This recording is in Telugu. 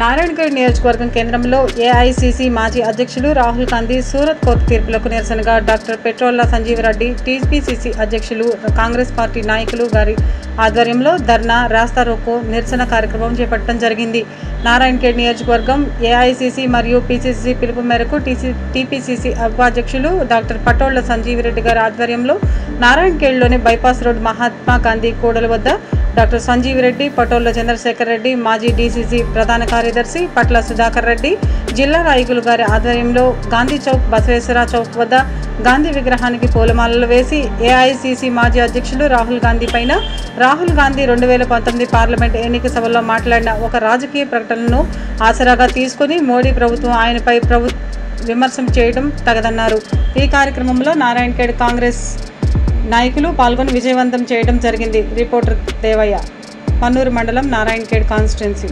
నారాయణగఢ్ నియోజకవర్గం కేంద్రంలో ఏఐసిసి మాజీ అధ్యక్షులు రాహుల్ గాంధీ సూరత్ కోర్టు తీర్పులకు నిరసనగా డాక్టర్ పెట్రోల్ల సంజీవరెడ్డి టీపీసీసీ అధ్యక్షులు కాంగ్రెస్ పార్టీ నాయకులు గారి ఆధ్వర్యంలో ధర్నా రాస్తా రోకో నిరసన కార్యక్రమం చేపట్టడం జరిగింది. నారాయణగఢ్ నియోజకవర్గం ఏఐసిసి మరియు పిసిసి పిలుపు మేరకు టీసీ టీపీసీసీ ఉపాధ్యక్షులు డాక్టర్ పటోళ్ళ సంజీవిరెడ్డి గారి ఆధ్వర్యంలో నారాయణఖేడ్లోని బైపాస్ రోడ్ మహాత్మా గాంధీ కూడల వద్ద డాక్టర్ సంజీవ్ రెడ్డి పటోళ్ళ చంద్రశేఖర్ రెడ్డి మాజీ డీసీసీ ప్రధాన కార్యదర్శి పట్ల సుధాకర్ రెడ్డి జిల్లా నాయకులు గారి ఆధ్వర్యంలో గాంధీ చౌక్ బసవేశ్వర చౌక్ వద్ద గాంధీ విగ్రహానికి పూలమాలలు వేసి ఏఐసీసీ మాజీ అధ్యక్షులు రాహుల్ గాంధీ పైన రాహుల్ గాంధీ రెండు వేల పంతొమ్మిది పార్లమెంట్ ఎన్నిక సభలో మాట్లాడిన ఒక రాజకీయ ప్రకటనను ఆసరాగా తీసుకుని మోడీ ప్రభుత్వం ఆయనపై ప్రభు విమర్శం చేయడం తగదన్నారు. ఈ కార్యక్రమంలో నారాయణఖేడ్ కాంగ్రెస్ నాయకులు పాల్గొని విజయవంతం చేయడం జరిగింది. రిపోర్టర్ దేవయ్య. పన్నూరు మండలం నారాయణఖేడ్ కాన్స్టిట్యున్సీ.